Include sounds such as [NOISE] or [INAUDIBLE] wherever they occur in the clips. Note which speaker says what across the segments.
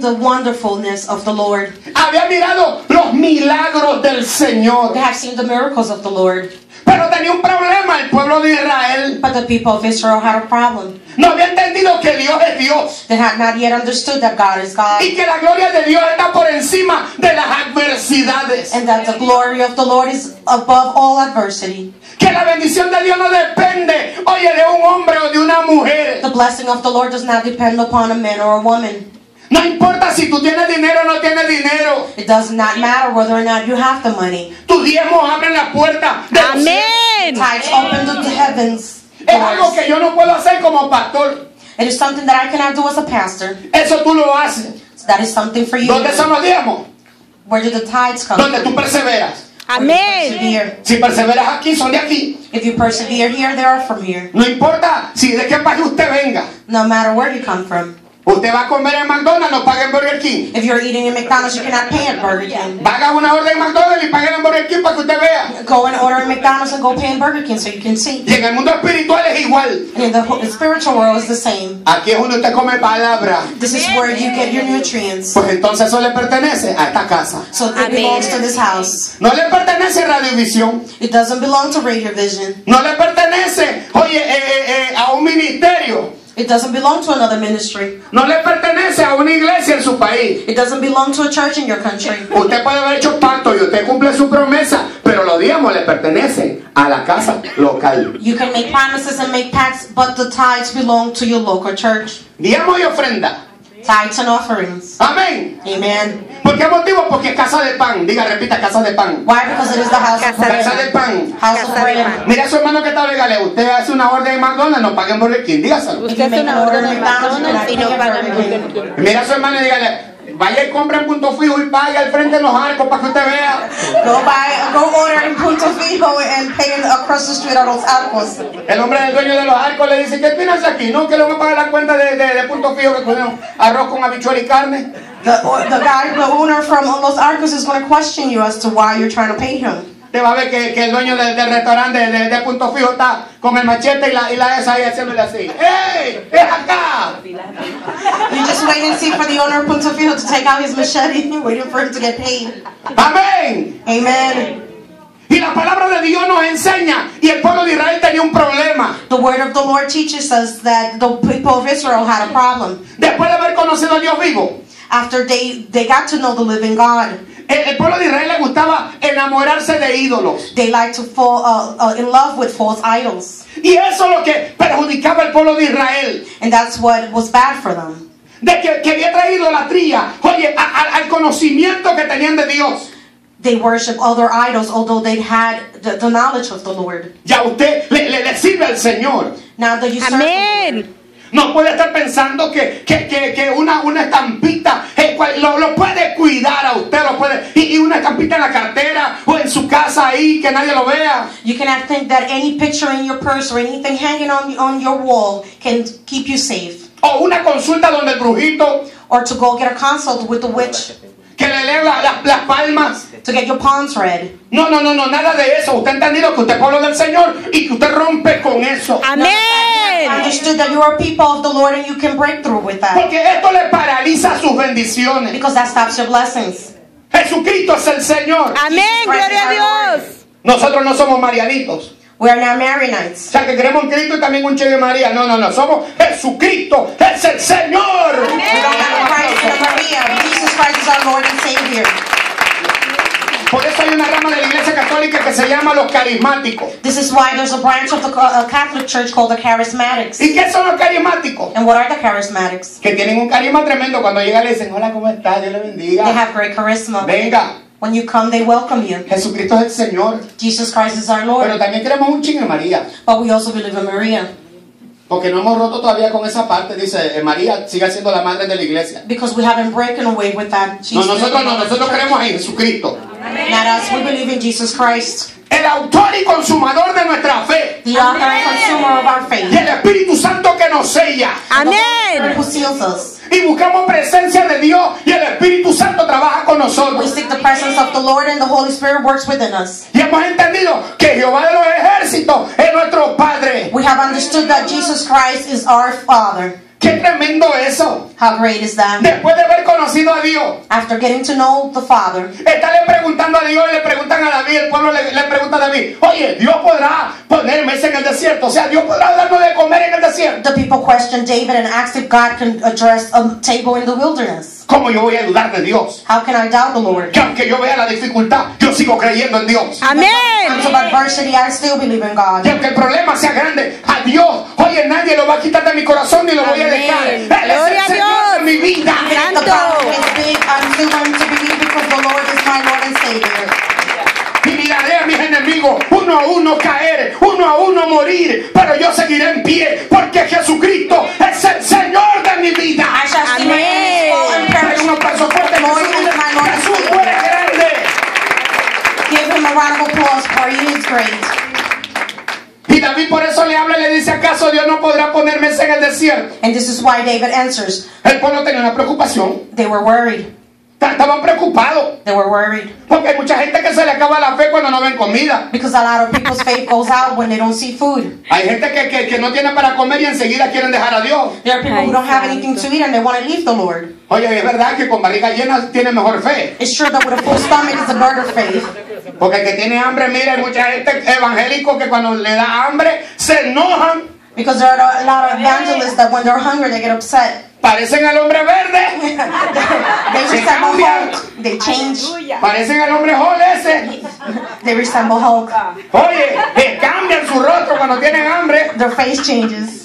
Speaker 1: the wonderfulness of the Lord.
Speaker 2: Había mirado los milagros del Señor.
Speaker 1: They have seen the miracles of the Lord.
Speaker 2: Pero tenía un problema el pueblo de Israel.
Speaker 1: But the people of Israel had a problem.
Speaker 2: No había entendido que Dios es Dios.
Speaker 1: They had not yet understood that God is God.
Speaker 2: Y que la gloria de Dios está por encima de las adversidades.
Speaker 1: And that the glory of the Lord is above all adversity.
Speaker 2: Que la bendición de Dios no depende, oye, de un hombre o de una mujer.
Speaker 1: The blessing of the Lord does not depend upon a man or a woman.
Speaker 2: No importa si tú tienes dinero o no tienes dinero.
Speaker 1: It does not matter whether or not you have the money.
Speaker 2: Tus diezmos abren la puerta. de.
Speaker 3: Amén.
Speaker 1: Tithes open the heavens.
Speaker 2: Es algo que yo no puedo hacer como pastor.
Speaker 1: It is something that I cannot do as a pastor.
Speaker 2: Eso tú lo haces.
Speaker 1: So that is something for you.
Speaker 2: ¿Dónde son los diezmos?
Speaker 1: Where do the tithes come
Speaker 2: Donde
Speaker 1: from?
Speaker 2: tú perseveras.
Speaker 3: Amén.
Speaker 2: Si perseveras aquí, son de aquí.
Speaker 1: If you persevere here, they are from here.
Speaker 2: No importa si de qué país usted venga.
Speaker 1: No matter where you come from.
Speaker 2: Usted va a comer en McDonald's, no pague en Burger King.
Speaker 1: If you're eating in McDonald's, you cannot pay at Burger King.
Speaker 2: Haga una orden en McDonald's y pague en Burger King para que usted vea.
Speaker 1: Go and order in McDonald's and go pay in Burger King so you can see.
Speaker 2: Y en el mundo espiritual es igual.
Speaker 1: And in the spiritual world is the same.
Speaker 2: Aquí es donde usted come palabra.
Speaker 1: This is where you get your nutrients.
Speaker 2: Pues entonces eso le pertenece a esta casa.
Speaker 1: So it belongs to this house.
Speaker 2: No le pertenece a Radiovisión.
Speaker 1: It doesn't belong to Radio Vision.
Speaker 2: No le pertenece, oye, eh, eh, eh, a un ministerio.
Speaker 1: It doesn't belong to another ministry.
Speaker 2: No le pertenece a una iglesia en su país.
Speaker 1: It doesn't belong to a church in your country.
Speaker 2: Usted puede haber hecho pacto y usted cumple su promesa, pero los diezmos le pertenecen a la casa local.
Speaker 1: You can make promises and make pacts, but the tithes belong to your local church.
Speaker 2: Diezmos y ofrenda.
Speaker 1: Tithes and offerings.
Speaker 2: Amén.
Speaker 1: Amen.
Speaker 2: ¿Por qué motivo? Porque es casa de pan. Diga, repita, casa de pan.
Speaker 1: Why? Because it is the house of
Speaker 2: Casa de
Speaker 1: bread.
Speaker 2: pan.
Speaker 1: House of
Speaker 3: Casa de
Speaker 1: bread.
Speaker 3: pan.
Speaker 2: Mira a su hermano que está legal. Usted hace una orden en McDonald's, no pague en Burger King. Dígaselo.
Speaker 3: Usted hace una orden en McDonald's y no paga en Burger King.
Speaker 2: Mira a su hermano y dígale, vaya y compre en punto fijo y pague al frente de los arcos para que usted vea.
Speaker 1: Go buy, go order in Punto Fijo and pay across the street at los arcos.
Speaker 2: El hombre del dueño de los arcos le dice, ¿qué tienes aquí? No, que le van a pagar la cuenta de, de, de punto fijo que cogieron arroz con habichuela y carne.
Speaker 1: The, the guy, the owner from Los Arcos is going to question you as to why you're trying to pay him.
Speaker 2: Te va a ver que, que el dueño del, del restaurante de, de, punto fijo está con el machete y la, y la esa ahí haciéndole así. ¡Ey! ¡Es acá! [LAUGHS]
Speaker 1: You just wait and see for the owner of Punto Fijo to take out his machete, [LAUGHS] waiting for him to get paid.
Speaker 2: ¡Amén!
Speaker 1: Amen.
Speaker 2: Y la palabra de Dios nos enseña, y el pueblo de Israel tenía un problema.
Speaker 1: The word of the Lord teaches us that the people of Israel had a problem.
Speaker 2: Después de haber conocido a Dios vivo,
Speaker 1: After they, they got to know the living God,
Speaker 2: el, el pueblo de Israel le gustaba enamorarse de ídolos.
Speaker 1: they like to fall uh, uh, in love with false idols.
Speaker 2: Y eso es lo que perjudicaba al pueblo de Israel.
Speaker 1: And that's what was bad for them.
Speaker 2: De que, que había traído la tría, oye, a- a- al conocimiento que tenían de Dios.
Speaker 1: They worship other idols, although they had the, the knowledge of the Lord.
Speaker 2: Ya usted le, le- le sirve al Señor.
Speaker 1: Now that you serve the Lord,
Speaker 3: Amén.
Speaker 2: No puede estar pensando que, que, que, que una, una estampita eh, cual- lo, lo puede cuidar a usted, lo puede, y, y una estampita en la cartera o en su casa ahí que nadie lo vea.
Speaker 1: you cannot think that any picture in your purse or anything hanging on, on your wall can keep you safe.
Speaker 2: O una consulta donde el brujito
Speaker 1: Or to go get a consult with the witch
Speaker 2: que le lee la- la- las palmas.
Speaker 1: to get your palms read.
Speaker 2: No, no, no, no, nada de eso. Usted ha entendido que usted es pueblo del Señor y que usted rompe con eso.
Speaker 3: Amén.
Speaker 1: Understood that you are people of the Lord and you can break through with that.
Speaker 2: Porque esto le paraliza sus bendiciones.
Speaker 1: Because that stops your blessings.
Speaker 2: Jesucristo es el Señor.
Speaker 3: Amén. Gloria a Dios.
Speaker 2: Nosotros no somos marianitos.
Speaker 1: We are not Maronites.
Speaker 2: O sea, que queremos un Cristo y también un Che de María. No, no, no. Somos Jesucristo. Es el Señor.
Speaker 1: We don't have a Christ and a Maria. Jesus Christ is our Lord and Savior.
Speaker 2: Por eso hay una rama de la iglesia católica que se llama los carismáticos.
Speaker 1: This is why there's a branch of the uh, Catholic Church called the Charismatics.
Speaker 2: ¿Y qué son los carismáticos?
Speaker 1: And what are the Charismatics?
Speaker 2: Que tienen un carisma tremendo. Cuando llegan le dicen, hola, ¿cómo estás? Dios le
Speaker 1: They
Speaker 2: bendiga.
Speaker 1: have great charisma.
Speaker 2: Venga,
Speaker 1: When you come, they welcome you.
Speaker 2: Jesucristo es el Señor.
Speaker 1: Jesus Christ is our
Speaker 2: Pero
Speaker 1: Lord.
Speaker 2: también queremos un chingo de María.
Speaker 1: But we also believe in Maria.
Speaker 2: Porque no hemos roto todavía con esa parte. Dice, eh, María sigue siendo la madre de la iglesia.
Speaker 1: Because we haven't broken away with that.
Speaker 2: No,
Speaker 1: Jesus
Speaker 2: nosotros no, nosotros creemos en Jesucristo.
Speaker 1: Not us. We believe in Jesus Christ,
Speaker 2: El autor y consumador de nuestra fe.
Speaker 1: the author and consumer of our
Speaker 2: Y
Speaker 1: faith.
Speaker 2: el Espíritu Santo que nos sella.
Speaker 3: Amén.
Speaker 1: Who seals us.
Speaker 2: Y buscamos presencia de Dios y el Espíritu Santo trabaja con
Speaker 1: We
Speaker 2: nosotros.
Speaker 1: seek the presence of the Lord and the Holy Spirit works within us.
Speaker 2: Y hemos entendido que Jehová de los ejércitos es nuestro Padre.
Speaker 1: We have understood that Jesus Christ is our Father.
Speaker 2: Qué tremendo eso.
Speaker 1: How great is that?
Speaker 2: Después de haber conocido a Dios,
Speaker 1: After getting to know the Father,
Speaker 2: Estarle preguntando a Dios y le preguntan a David, el pueblo le, le pregunta a David, oye, Dios podrá poner mesa en el desierto, o sea, Dios podrá darnos de comer en el desierto.
Speaker 1: the people questioned David and asked if God can address a table in the wilderness.
Speaker 2: ¿Cómo yo voy a dudar de Dios?
Speaker 1: How can I doubt the Lord?
Speaker 2: Que aunque yo vea la dificultad, yo sigo creyendo en Dios.
Speaker 3: Amén.
Speaker 1: of adversity, I still believe in God.
Speaker 2: Y aunque el problema sea grande, a Dios, oye, nadie lo va a quitar de mi corazón ni lo voy a
Speaker 3: Amén.
Speaker 2: Él
Speaker 3: Gloria a
Speaker 2: el Señor
Speaker 3: Dios.
Speaker 2: de mi vida. Y miraré a mis enemigos uno a uno caer, uno a uno morir, pero yo seguiré en pie porque Jesucristo es el Señor de mi vida.
Speaker 3: Amén.
Speaker 2: Jesús, tú eres grande.
Speaker 1: Give him a round of applause for he is great.
Speaker 2: Y David por eso dice, ¿acaso Dios no podrá poner mesa en el desierto?
Speaker 1: And this is why David answers.
Speaker 2: El pueblo tenía una preocupación.
Speaker 1: They were worried.
Speaker 2: Estaban preocupados.
Speaker 1: They were worried.
Speaker 2: Porque hay mucha gente que se le acaba la fe cuando no ven comida.
Speaker 1: Because a lot of people's faith goes out when they don't see food.
Speaker 2: Hay gente que, que, que no tiene para comer y enseguida quieren dejar a Dios.
Speaker 1: There are people who don't have anything to eat and they want to leave the Lord.
Speaker 2: Oye, es verdad que con barriga llena tiene mejor fe.
Speaker 1: It's true that with a full stomach is a of faith.
Speaker 2: Porque el que tiene hambre, mira, hay mucha gente evangélico que cuando le da hambre se enojan.
Speaker 1: Because there are a lot of evangelists that when they're hungry they get upset.
Speaker 2: Parecen al hombre verde. [LAUGHS]
Speaker 1: they resemble Hulk. They change.
Speaker 2: Parecen al hombre Hulk ese.
Speaker 1: They resemble Hulk.
Speaker 2: Oye, cambian su rostro cuando tienen hambre.
Speaker 1: Their face changes.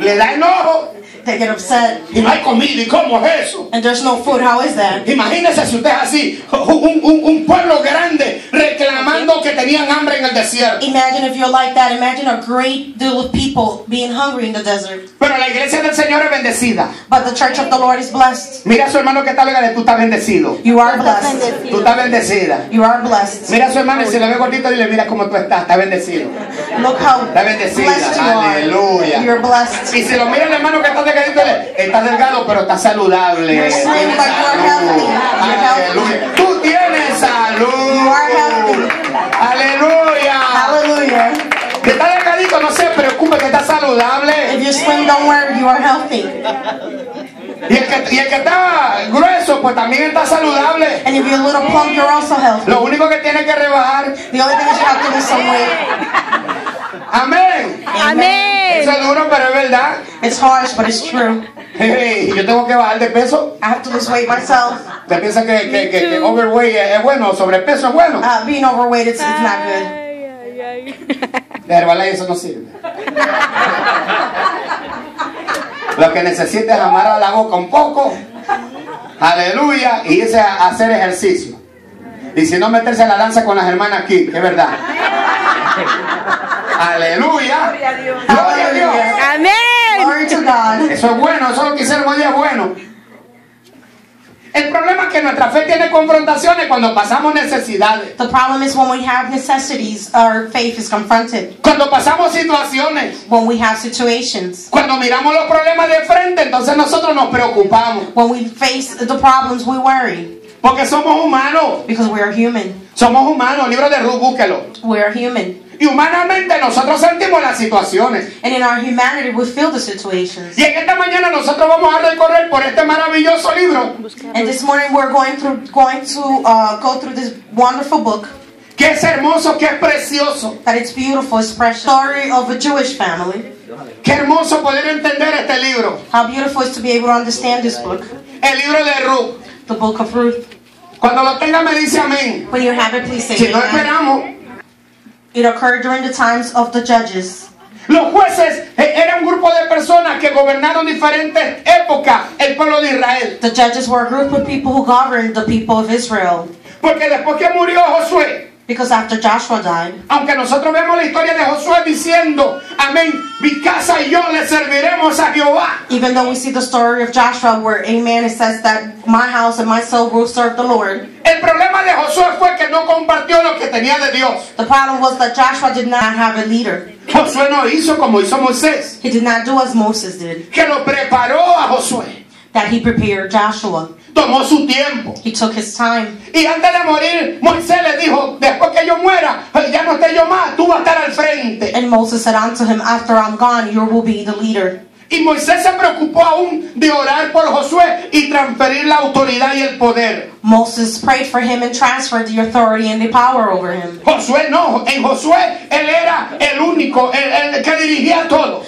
Speaker 2: Le da enojo.
Speaker 1: They get upset.
Speaker 2: Y no hay comida. ¿Y cómo es eso?
Speaker 1: And there's no food. How is that?
Speaker 2: Imagínese si usted es así, un, un- un pueblo grande reclamando que tenían hambre en el desierto.
Speaker 1: Imagine if you're like that. Imagine a great deal of people being hungry in the desert.
Speaker 2: Pero la iglesia del Señor es bendecida.
Speaker 1: But the church of the Lord is blessed.
Speaker 2: Mira a su hermano que está de tú estás bendecido.
Speaker 1: You are blessed.
Speaker 2: Tú estás bendecida.
Speaker 1: You are blessed.
Speaker 2: Mira a su hermano y si le ve gordito, dile, mira cómo tú estás, estás bendecido.
Speaker 1: Look how
Speaker 2: Está bendecida.
Speaker 1: blessed you are.
Speaker 2: Aleluya.
Speaker 1: You're blessed.
Speaker 2: Y si lo mira el hermano que está delgadito, está delgado, pero está saludable.
Speaker 1: You're slim, but. You're healthy.
Speaker 2: Aleluya. Tú tienes salud.
Speaker 1: You are healthy.
Speaker 2: Aleluya.
Speaker 1: Hallelujah.
Speaker 2: Que está delgadito, no se preocupe, que está saludable.
Speaker 1: If you're slim, don't worry. You are healthy.
Speaker 2: Y el, que, y el que está grueso, pues también está saludable.
Speaker 1: And if you're a little plump, you're also healthy.
Speaker 2: Lo único que tiene que rebajar.
Speaker 1: The only thing is you have to lose some weight.
Speaker 2: Amén.
Speaker 3: Amén.
Speaker 2: Es duro, pero es verdad.
Speaker 1: It's harsh, but it's true. [LAUGHS]
Speaker 2: Hey, yo tengo que bajar de peso.
Speaker 1: I have to lose weight myself.
Speaker 2: ¿Usted piensa que, que, que, que overweight es bueno, sobrepeso es bueno?
Speaker 1: Uh, being overweight, it's not good.
Speaker 3: Ay, ay, ay.
Speaker 2: De Herbalife eso no sirve. Lo que necesita es amar a la boca un poco. Aleluya. Y irse a hacer ejercicio. Y si no, meterse a la danza con las hermanas aquí, que es verdad. Aleluya. Gloria a Dios.
Speaker 3: Amén.
Speaker 1: Glory to God.
Speaker 2: Eso es bueno, eso es lo que hicieron hoy es bueno. El problema es que nuestra fe tiene confrontaciones cuando pasamos necesidades,
Speaker 1: The problem is when we have necessities, our faith is confronted.
Speaker 2: cuando pasamos situaciones,
Speaker 1: When we have situations.
Speaker 2: cuando miramos los problemas de frente, entonces nosotros nos preocupamos,
Speaker 1: When we face the problems, we worry.
Speaker 2: porque somos humanos,
Speaker 1: Because we are human.
Speaker 2: somos humanos, libro de Ruth, búsquelo.
Speaker 1: We are human.
Speaker 2: Y humanamente nosotros sentimos las situaciones.
Speaker 1: And in our humanity, we feel the situations.
Speaker 2: Y en esta mañana nosotros vamos a recorrer por este maravilloso libro,
Speaker 1: And this morning, we're going through, going to uh, go through this wonderful book.
Speaker 2: que es hermoso, que es precioso.
Speaker 1: That it's beautiful, it's precious. Story of a Jewish family.
Speaker 2: Qué hermoso poder entender este libro,
Speaker 1: How beautiful is to be able to understand this book,
Speaker 2: el libro de Ruth.
Speaker 1: the book of Ruth.
Speaker 2: Cuando lo tenga me dice amén.
Speaker 1: When you have it, please say
Speaker 2: Si no esperamos,
Speaker 1: It occurred during the times of the judges.
Speaker 2: Los jueces eh, era un grupo de personas que gobernaron diferentes épocas el pueblo de Israel.
Speaker 1: The judges were a group of people who governed the people of Israel.
Speaker 2: Porque después que murió Josué,
Speaker 1: Because after Joshua died,
Speaker 2: aunque nosotros vemos la historia de Josué diciendo, amén, mi casa y yo le serviremos a Jehová.
Speaker 1: even though we see the story of Joshua where, amen, it says that my house and my soul will serve the Lord.
Speaker 2: El problema Josué fue que no compartió lo que tenía de Dios.
Speaker 1: The problem was that Joshua did not have a leader.
Speaker 2: Josué no hizo como hizo Moisés,
Speaker 1: He did not do as Moses did,
Speaker 2: que lo preparó a Josué.
Speaker 1: that he prepared Joshua.
Speaker 2: Tomó su tiempo.
Speaker 1: He took his time.
Speaker 2: Y antes de morir, Moisés le dijo, después que yo muera, ya no esté yo más, tú vas a estar al frente.
Speaker 1: And Moses said unto him, After I'm gone, you will be the leader.
Speaker 2: Y Moisés se preocupó aún de orar por Josué y transferir la autoridad y el poder.
Speaker 1: Moses prayed for him and transferred the authority and the power over him.
Speaker 2: Josué no, en Josué él era el único, el, el que dirigía todo.